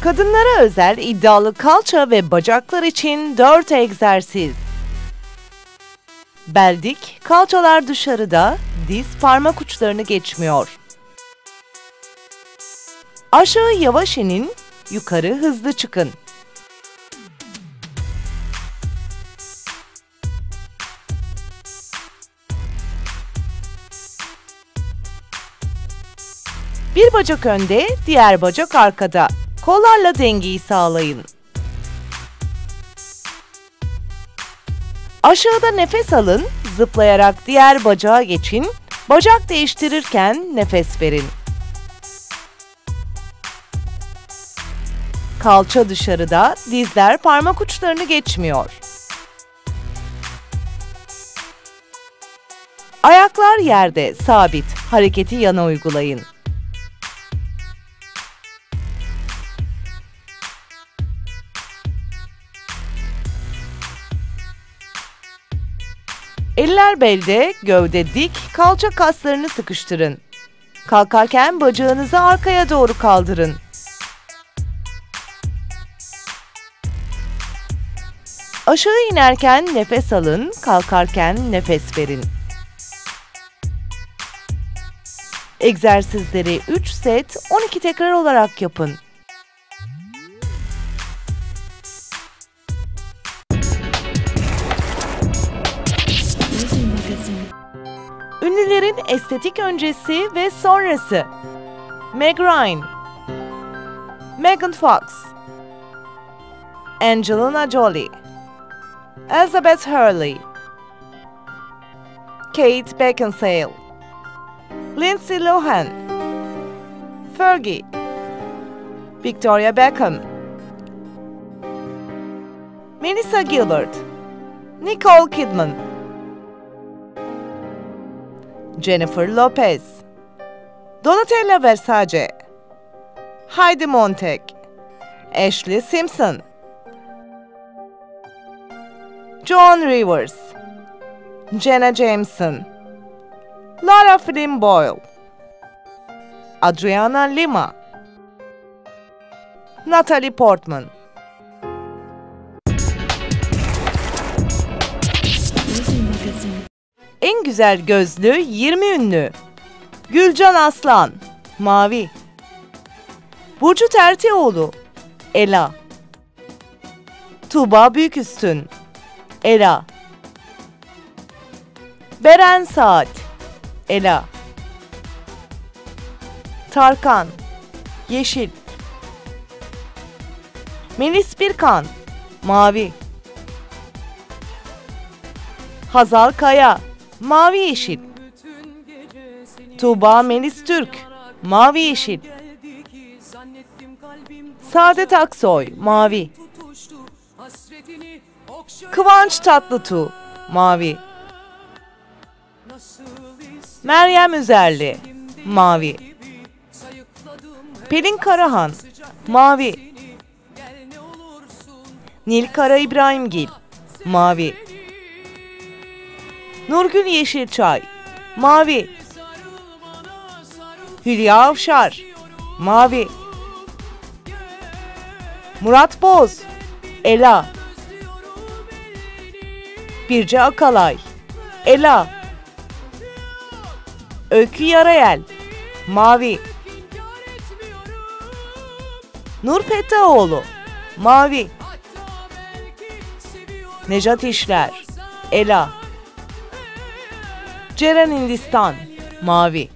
Kadınlara özel iddialı kalça ve bacaklar için 4 egzersiz. Beldik, kalçalar dışarıda, diz parmak uçlarını geçmiyor. Aşağı yavaş inin, yukarı hızlı çıkın. Bir bacak önde, diğer bacak arkada. Kollarla dengeyi sağlayın. Aşağıda nefes alın, zıplayarak diğer bacağa geçin. Bacak değiştirirken nefes verin. Kalça dışarıda, dizler parmak uçlarını geçmiyor. Ayaklar yerde, sabit. Hareketi yana uygulayın. Eller belde, gövde dik, kalça kaslarını sıkıştırın. Kalkarken bacağınızı arkaya doğru kaldırın. Aşağı inerken nefes alın, kalkarken nefes verin. Egzersizleri 3 set 12 tekrar olarak yapın. Ünlülerin estetik öncesi ve sonrası. Meg Ryan, Megan Fox, Angelina Jolie, Elizabeth Hurley, Kate Beckinsale, Lindsay Lohan, Fergie, Victoria Beckham, Melissa Gilbert, Nicole Kidman, Jennifer Lopez, Donatella Versace, Heidi Montag, Ashley Simpson, John Rivers, Jenna Jameson, Lara Flynn Boyle, Adriana Lima, Natalie Portman. Güzel gözlü 20 ünlü. Gülcan Aslan, Mavi. Burcu Tertioğlu, Ela. Tuğba Büyüküstün, Ela. Beren Saat, Ela. Tarkan, Yeşil. Melis Birkan, Mavi. Hazal Kaya, Mavi Yeşil. Tuğba Melis Türk, Mavi Yeşil. Saadet Aksoy, Mavi. Kıvanç Tatlıtuğ, Mavi. Meryem Üzerli, Mavi. Pelin Karahan, Mavi. Nil Kara İbrahimgil, Mavi. Nurgül Yeşilçay, Mavi. Hülya Avşar, Mavi. Murat Boz, Ela. Birce Akalay, Ela. Öykü Yarayel, Mavi. Nur Petaoğlu, Mavi. Nejat İşler, Ela. Ceren Hindistan, Mavi.